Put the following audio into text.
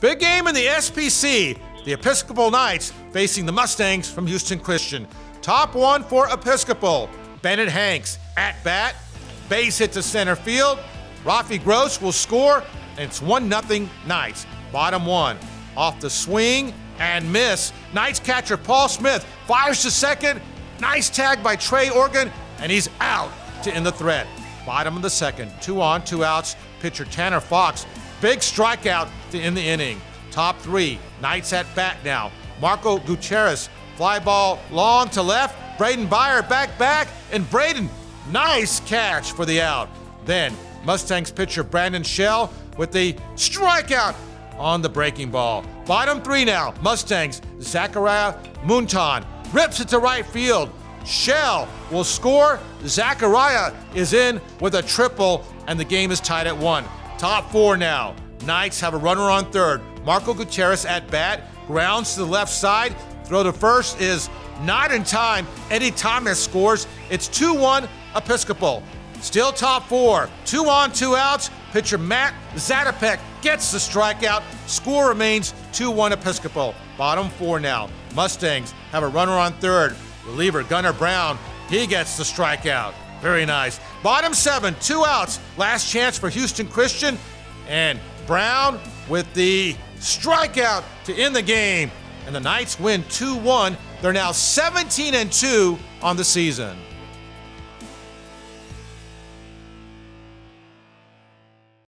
Big game in the SPC. The Episcopal Knights facing the Mustangs from Houston Christian. Top one for Episcopal. Bennett Hanks at bat. Base hit to center field. Rafi Gross will score, and it's 1 0 Knights. Bottom one. Off the swing and miss. Knights catcher Paul Smith fires to second. Nice tag by Trey Organ, and he's out to end the threat. Bottom of the second. Two on, two outs. Pitcher Tanner Fox. Big strikeout to end the inning. Top three. Knights at bat now. Marco Gutierrez. Fly ball long to left. Braden Beyer back back. And Braden, nice catch for the out. Then Mustangs pitcher Brandon Shell with the strikeout on the breaking ball. Bottom three now. Mustangs. Zachariah Munton rips it to right field. Shell will score. Zachariah is in with a triple, and the game is tied at one. Top four now. Knights have a runner on third. Marco Gutierrez at bat, grounds to the left side. Throw to first is not in time. Eddie Thomas scores. It's 2 1 Episcopal. Still top four. Two on, two outs. Pitcher Matt Zatopek gets the strikeout. Score remains 2 1 Episcopal. Bottom four now. Mustangs have a runner on third. Reliever Gunnar Brown, he gets the strikeout. Very nice. Bottom seven, two outs. Last chance for Houston Christian. And Brown with the strikeout to end the game. And the Knights win 2 1. They're now 17 and 2 on the season.